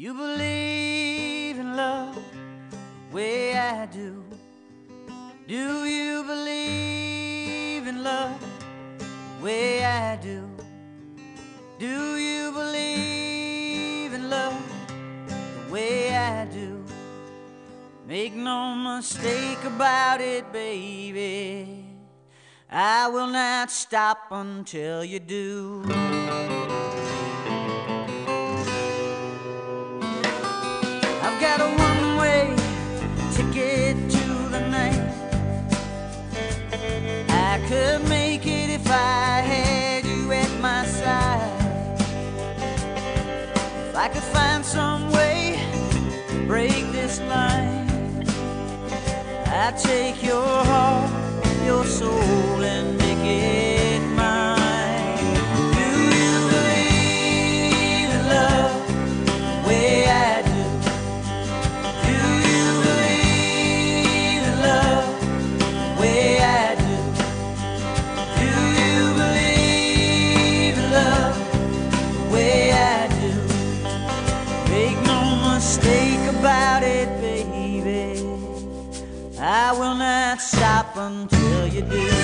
You believe in love the way I do. Do you believe in love the way I do? Do you believe in love the way I do? Make no mistake about it, baby. I will not stop until you do. Could make it if I had you at my side. If I could find some way to break this line, I'd take your heart, will not stop until you do.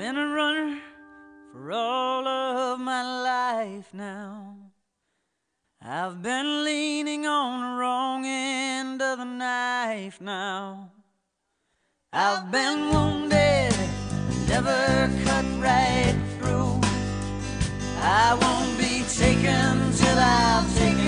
Been a runner for all of my life now. I've been leaning on the wrong end of the knife now. I've been wounded, never cut right through. I won't be taken till I've taken.